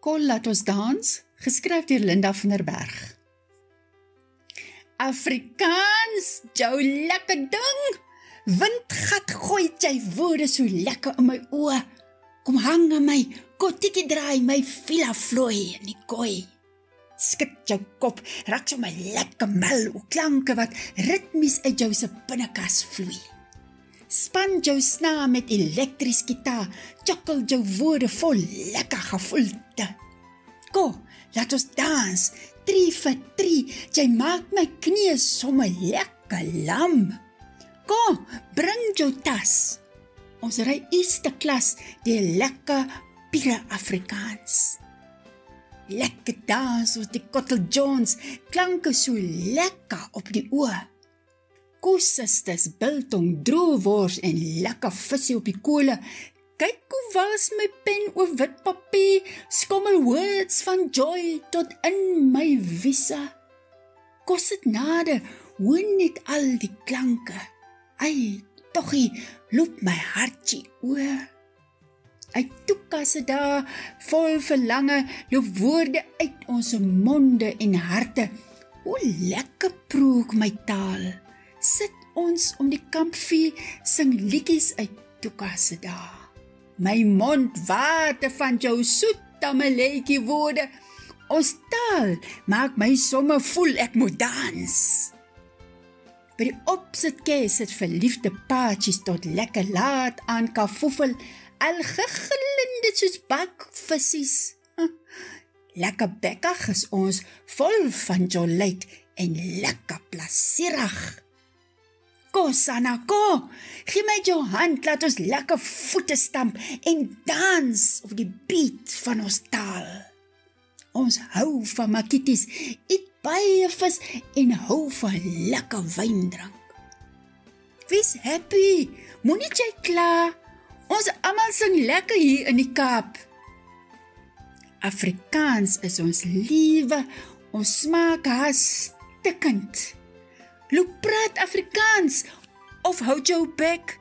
Kol laat ons dans, geskryf deur Linda van der Berg. Afrikaans, jou lekker ding. Windgat gooi jy woorde so lekker in my oë. Kom hang aan my, kotjie draai my fila vloei in die koi. Skud jou kop, raak so my lekker mal, o klanke wat ritmies uit jou se binnekas vloei. Span jou snaar met elektries gitaar, chokkel jou woorde vol lekker gevoelte. Go, laat ons dans, drie vir drie, jy maak my knie sommer lekker lam. Go, bring jou tas. Ons ry eerste klas die lekker pure Afrikaans. Lekker dans op die Cottle Jones, klanke so lekker op die oor kossusters biltong droewors en lekker visie op die kole. Kyk hoe was my pen oor wit papier, skommel words van joy tot in my visa. Kos dit nade, hoor net al die klanke. Ai, togie, loop my hartjie oor. Ek toekasse daar vol verlange, loop woorde uit ons monde en harte. Hoe lekker proek my taal sit ons om die kampvuur sing liedjies uit Tuka se dae. My mond water van jou soet tamaletjie woorde. Ons taal maak my somme voel ek moet dans. By die opsitkies sit verliefde paatjies tot lekker laat aan kafoefel al geglinde soos bakvissies. Lekker bekkig is ons vol van jolheid en lekker plasierig. Ko Sana, ko. Gee my jou hand, laat ons lekker voete stamp en dans op die beat van ons taal. Ons hou van makities, eet baie vis en hou van lekker wyn drink. Wees happy. Moenie jy kla. Ons almal sing lekker hier in die Kaap. Afrikaans is ons liewe. Ons smaak hartstikkend. Loop praat Afrikaans of hou jou bek.